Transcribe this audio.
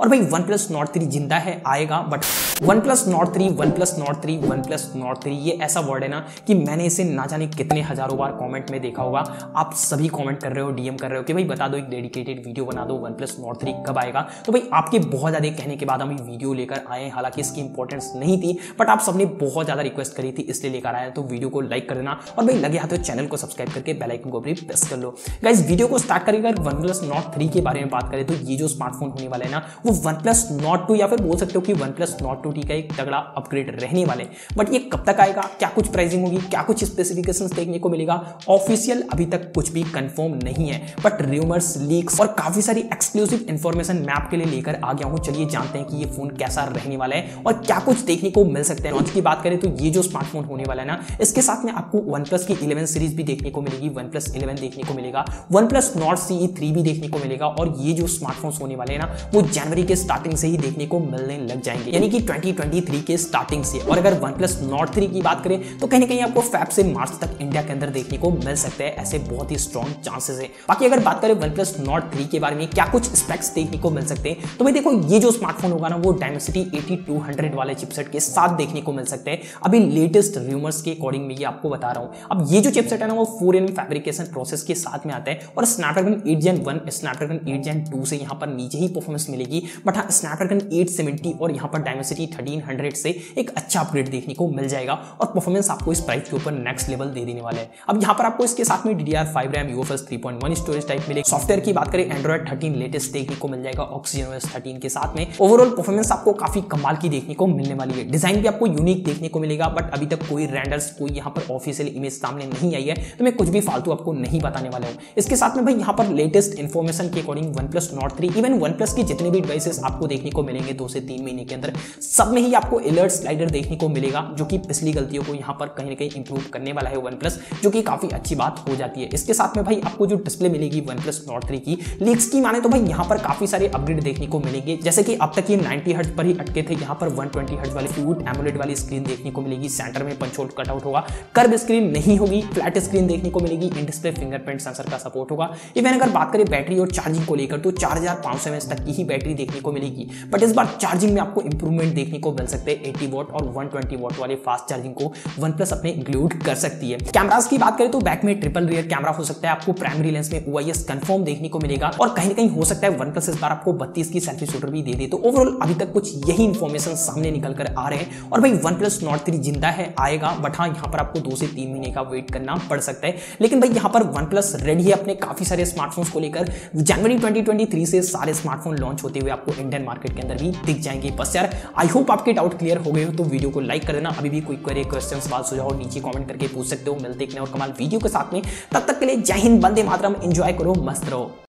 और भाई one plus Nord three ज़िंदा है, आएगा but OnePlus Nord three, OnePlus Nord three, OnePlus Nord three, ये ऐसा वर्ड है ना कि मैंने इसे ना जाने कितने हज़ारों बार कमेंट में देखा होगा। आप सभी कमेंट कर रहे हो डीएम कर रहे हो कि भाई बता दो, एक डेडिकेटेड वीडियो बना दो, वन प्लस नॉट थ्री कब आएगा? तो भाई आपके बहुत ज़्यादा कहने के बाद हम वीडियो लेकर आए हालाँकि इसकी इंपॉर्टेंस नहीं थी बट आप सबने बहुत ज़्यादा रिक्वेस्ट करी थी, इसलिए लेकर आया तो वीडियो को लाइक कर देना। और भाई लगे हाथ चैनल को सब्सक्राइब करके बेलाइकन को भी प्रेस कर लो। गाइज़ वीडियो को स्टार्ट करेगा वन प्लस नॉट थ्री के बारे में बात करें तो ये जो स्मार्टफ़ोन होने वाला है ना वो वन प्लस नॉट टू या फिर बोल सकते हो कि one plus Nord two T का एक तगड़ा अपग्रेड रहने वाले बट ये कब तक आएगा? क्या कुछ प्राइसिंग होगी? क्या कुछ स्पेसिफिकेशंस देखने को मिलेगा? ऑफिशियल अभी तक कुछ भी कंफर्म नहीं है। बट रूमर्स लीक्स और काफ़ी सारी एक्सक्लूसिव इन्फॉर्मेशन मैं आपके लिए लेकर आ गया हूँ। चलिए जानते हैं कि ये फ़ोन कैसा रहने वाला है और क्या कुछ देखने को मिल सकते हैं। लॉन्च की बात करें तो ये जो स्मार्टफ़ोन होने वाला है ना, इसके साथ में आपको वन प्लस की इलेवन सीरीज़ भी देखने को मिलेगी। वन प्लस इलेवन देखने को मिलेगा। One plus Nord C three भी देखने को मिलेगा। और ये जो स्मार्टफ़ोन होने वाले हैं ना, वो जनवरी के स्टार्टिंग से ही देखने को मिलने लग जाएँगे। यानी कि 2023 के स्टार्टिंग से। और अगर वन प्लस नॉट थ्री की बात करें तो कहीं कहीं आपको फैब से मार्च तक इंडिया के अंदर देखने को मिल सकते हैं। ऐसे बहुत ही स्ट्रॉन्ग चांसेस है। बाकी अगर बात करें वन प्लस नॉट थ्री के बारे में, क्या कुछ स्पेक्स देखने को मिल सकते हैं? तो भाई देखो, ये जो स्मार्टफ़ोन होगा ना, वो डायमेसिटी एटी वाले चिपसेट के साथ देखने को मिल सकते हैं। अभी लेटेस्ट रूमर्स के अकॉर्डिंग में ये आपको बता रहा हूँ। अब ये जो चिपसेट है ना, वो फोर एन फैब्रिकेशन प्रोसेस के साथ में आता है। और Snapdragon eight gen one Snapdragon eight gen two से यहाँ पर नीचे ही परफॉर्मेंस मिलेगी। बट हाँ स्नैपड्रैगन एट सेवेंटी और यहाँ पर डायमेसिटी थर्टीन हंड्रेड से एक अच्छा अपग्रेड देखने को मिल जाएगा और परफॉर्मेंस आपको इस प्राइस के ऊपर नेक्स्ट लेवल दे देने वाले हैं। अब यहाँ पर आपको इसके साथ में D D R five RAM U three point one storage type मिलेगा। सॉफ्टवेयर की बात करें एंड्रॉइड थर्टीन लेटेस्ट देखने को मिल जाएगा ऑक्सीजन ओएस थर्टीन के साथ में। ओवरऑल परफॉर्मेंस आपको काफ़ी कमाल की देखने को मिलने वाली है। डिज़ाइन भी आपको यूनिक देखने को मिलेगा बट अभी तक कोई रेंडर्स कोई यहाँ पर ऑफिशियल इमेज सामने नहीं आई है तो मैं कुछ भी फालतू आपको नहीं बताने वाला हूँ। इसके साथ में भाई, यहाँ पर लेटेस्ट इन्फॉर्मेशन के according OnePlus Nord three even OnePlus की जितने भी डिवाइसेस आपको देखने को मिलेंगे दो से तीन महीने के अंदर। सब में ही आपको अलर्ट स्लाइडर देखने को मिलेगा, जो कि पिछली गलतियों को यहाँ पर कहीं ना कहीं इंप्रूव करने वाला है वन प्लस जो कि काफ़ी अच्छी बात हो जाती है। इसके साथ में भाई आपको जो डिस्प्ले मिलेगी वन प्लस नॉट थ्री की लीक्स की माने तो भाई यहाँ पर काफ़ी सारे अपग्रेड देखने को मिलेंगे। जैसे कि अब तक ये नाइनटी हर्ट पर ही अटके थे, यहाँ पर वन ट्वेंटी हर्ट वाली फ्यूट एमुलेट वाली स्क्रीन देखने को मिलेगी। सेंटर में पंच होल कटआउट होगा। कर्व स्क्रीन नहीं होगी फ्लैट स्क्रीन देखने को मिलेगी। इन डिस्प्ले फिंगरप्रिंट सेंसर का सपोर्ट होगा। इवन अगर बात करें बैटरी और चार्जिंग को लेकर तो चार हज़ार तक की ही बैटरी देखने को मिलेगी। बट इस बार चार्जिंग में आपको इंप्रूवमेंट देखने को मिल सकते हैं। 80 वॉट और 120 वॉट वाले फास्ट चार्जिंग को वन प्लस अपने इंक्लूड कर सकती है। कैमरास की बात करें तो बैक में ट्रिपल रियर कैमरा हो सकता है। आपको प्राइमरी लेंस में ओ कंफर्म देखने को मिलेगा। और कहीं ना कहीं हो सकता है वन प्लस इस बार आपको बत्तीस की सेल्फी शूटर भी दे दे। तो ओवरऑल अभी तक कुछ यही इन्फॉर्मेशन सामने निकल कर आ रहे हैं। और भाई वन प्लस नॉट थ्री ज़िंदा है, आएगा। बट हाँ यहाँ पर आपको दो से तीन महीने का वेट करना पड़ सकता है। लेकिन भाई, यहाँ पर वन प्लस रेडी है अपने काफ़ी सारे स्मार्टफोन्स को लेकर। जनवरी 2023 से सारे स्मार्टफ़ोन लॉन्च होते हुए आपको इंडियन मार्केट के अंदर भी दिख जाएँगे। बस यार आई होप आपके डाउट क्लियर हो गए हो तो वीडियो को लाइक कर देना। अभी भी कोई क्वेरी क्वेश्चन सवाल, सुझाव नीचे कॉमेंट करके पूछ सकते हो। मिलते और कमाल वीडियो के साथ में। तब तक के लिए जय हिंद बंदे मातरम। एंजॉय करो, मस्त रहो।